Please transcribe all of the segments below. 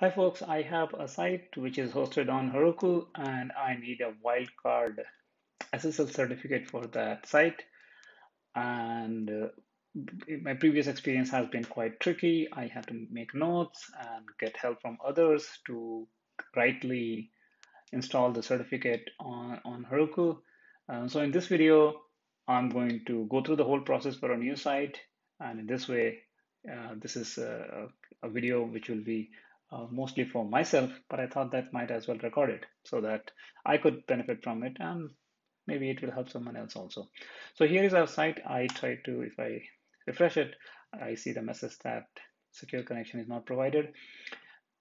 Hi folks, I have a site which is hosted on Heroku and I need a wildcard SSL certificate for that site. And uh, my previous experience has been quite tricky. I had to make notes and get help from others to rightly install the certificate on, on Heroku. Um, so in this video, I'm going to go through the whole process for a new site. And in this way, uh, this is a, a video which will be uh, mostly for myself, but I thought that might as well record it so that I could benefit from it and maybe it will help someone else also. So here is our site. I try to, if I refresh it, I see the message that secure connection is not provided.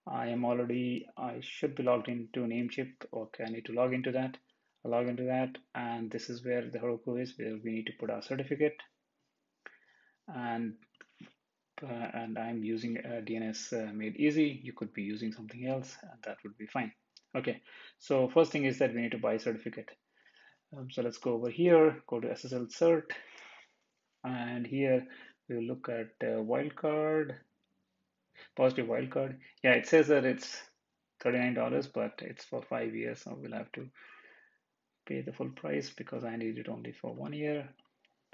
I am already, I should be logged into Namecheap. Okay, I need to log into that. I log into that, and this is where the Heroku is, where we need to put our certificate. And and I'm using uh, DNS uh, made easy. You could be using something else, and that would be fine. Okay, so first thing is that we need to buy certificate. Um, so let's go over here, go to SSL cert, and here we'll look at uh, wildcard, positive wildcard. Yeah, it says that it's $39, but it's for five years, so we'll have to pay the full price because I need it only for one year.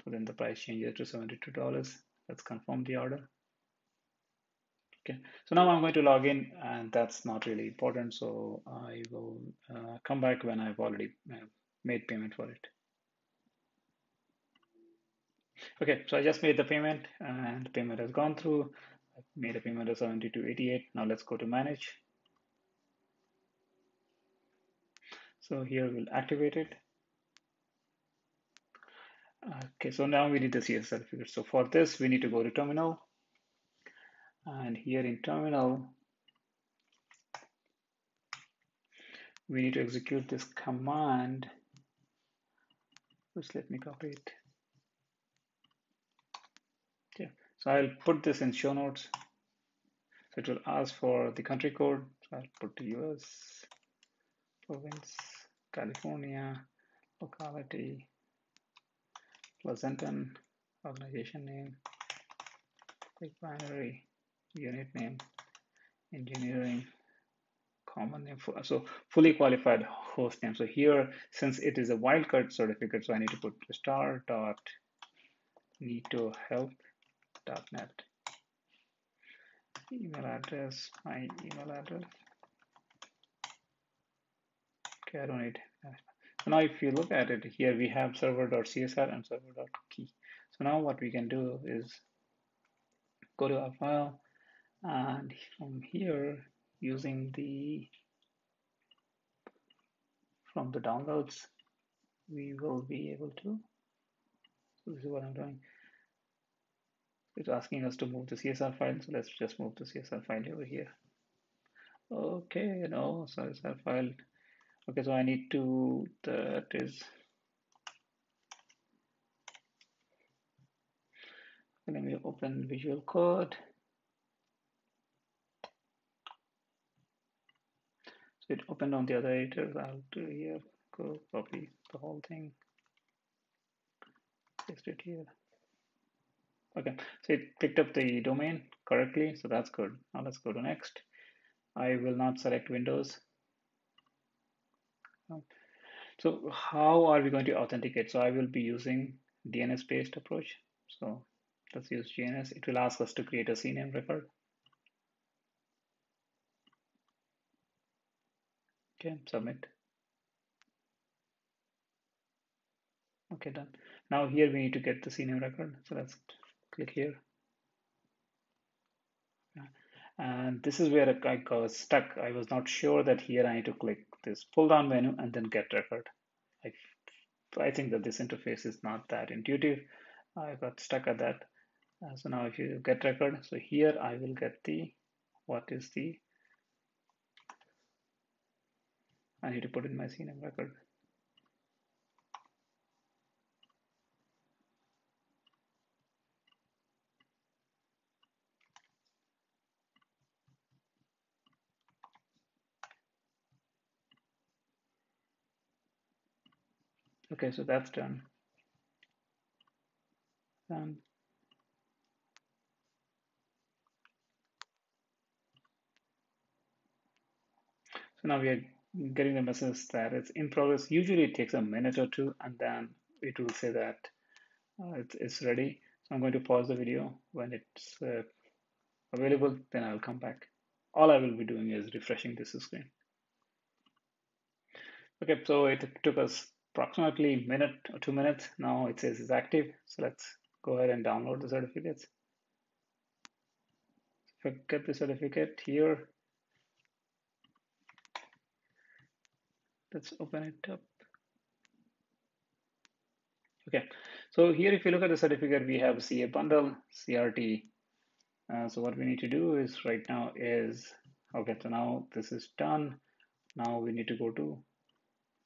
So then the price changes to $72. Let's confirm the order. Okay, so now I'm going to log in and that's not really important. So I will uh, come back when I've already uh, made payment for it. Okay, so I just made the payment and the payment has gone through. I've made a payment of 72.88. Now let's go to manage. So here we'll activate it. Okay, so now we need the CS certificate. So for this, we need to go to terminal. And here in terminal, we need to execute this command. Just let me copy it. Okay, so I'll put this in show notes. So it will ask for the country code. So I'll put US, province, California, locality, Pleasanton, organization name, quick binary, unit name, engineering, common name. For, so fully qualified host name. So here, since it is a wildcard certificate, so I need to put star dot need to help dot net. Email address, my email address. Okay, I don't need so now if you look at it here, we have server.csr and server.key. So now what we can do is go to our file and from here using the from the downloads we will be able to so this is what I'm doing. It's asking us to move the CSR file so let's just move the CSR file over here. Okay no CSR file. Okay so I need to that is let me open visual code so it opened on the other editor I'll do here go copy the whole thing paste it here okay so it picked up the domain correctly so that's good now let's go to next I will not select Windows so how are we going to authenticate? So I will be using DNS based approach. So let's use DNS. It will ask us to create a CNAME record. Okay, submit. Okay, done. Now here we need to get the CNAME record. So let's click here. And this is where I got stuck. I was not sure that here I need to click this pull down menu and then get record. I, I think that this interface is not that intuitive. I got stuck at that. Uh, so now if you get record, so here I will get the, what is the, I need to put in my CNAME record. Okay, so that's done. Um, So now we are getting the message that it's in progress. Usually it takes a minute or two and then it will say that uh, it's, it's ready. So I'm going to pause the video when it's uh, available, then I'll come back. All I will be doing is refreshing this screen. Okay, so it took us approximately a minute or two minutes. Now it says it's active. So let's go ahead and download the certificates. If I get the certificate here, let's open it up. Okay, so here if you look at the certificate, we have CA bundle, CRT. Uh, so what we need to do is right now is, okay, so now this is done. Now we need to go to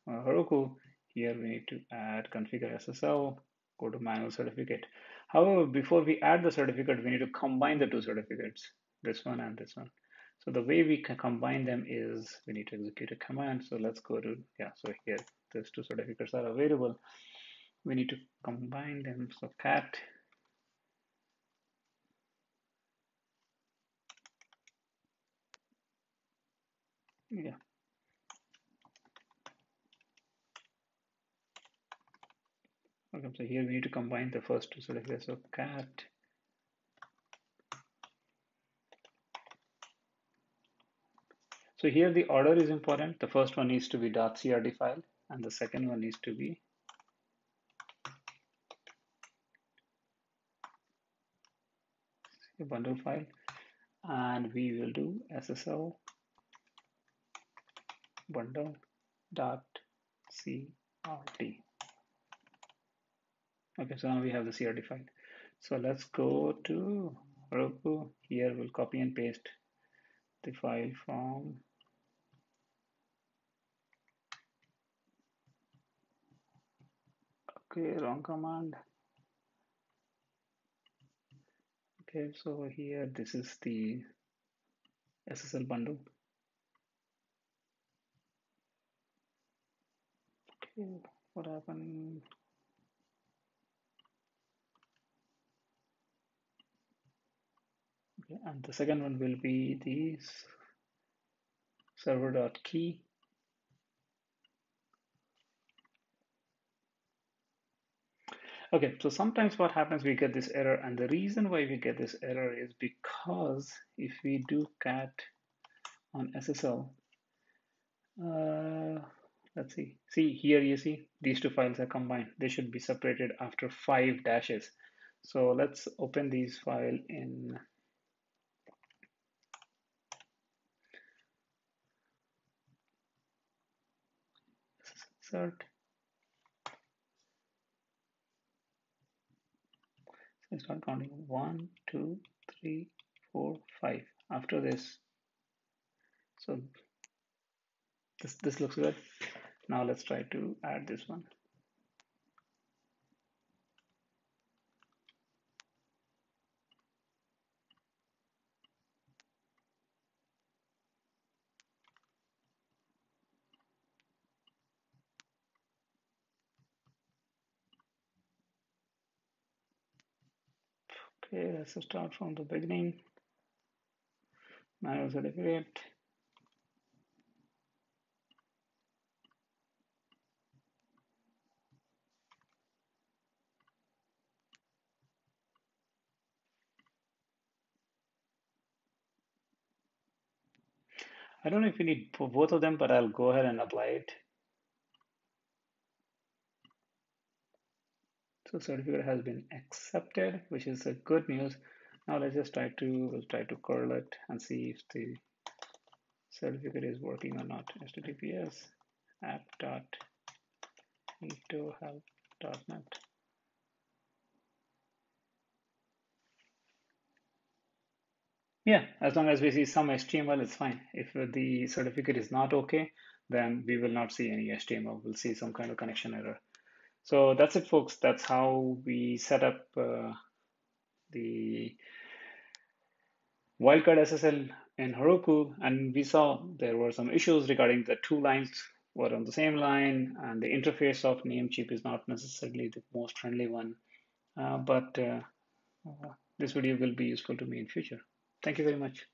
uh, Heroku. Here we need to add configure SSL, go to manual certificate. However, before we add the certificate, we need to combine the two certificates, this one and this one. So the way we can combine them is we need to execute a command. So let's go to, yeah, so here, these two certificates are available we need to combine them. So cat yeah. Okay, so here we need to combine the first two certificates. So cat So here the order is important. The first one needs to be .crt file and the second one needs to be bundle file. And we will do ssl bundle dot crt okay so now we have the crt file. So let's go to Heroku here we'll copy and paste the file from okay wrong command Okay, so here this is the SSL bundle. Okay, what happened? Okay, and the second one will be the server.key Okay, so sometimes what happens, we get this error, and the reason why we get this error is because if we do cat on SSL, uh, let's see, see here you see these two files are combined. They should be separated after five dashes. So let's open these file in cert I start counting one, two, three, four, five. After this, so this this looks good. Now let's try to add this one. Okay, let's start from the beginning. Manual certificate. I don't know if you need both of them, but I'll go ahead and apply it. So certificate has been accepted, which is a good news. Now let's just try to we'll try to curl it and see if the certificate is working or not. HTTPS app.etohelp.net. Yeah, as long as we see some HTML, it's fine. If the certificate is not okay, then we will not see any HTML. We'll see some kind of connection error. So that's it, folks. That's how we set up uh, the wildcard SSL in Heroku. And we saw there were some issues regarding the two lines were on the same line, and the interface of Namecheap is not necessarily the most friendly one. Uh, but uh, this video will be useful to me in future. Thank you very much.